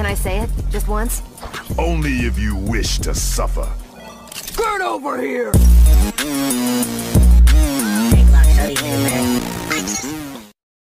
Can I say it? Just once? Only if you wish to suffer. Get over here!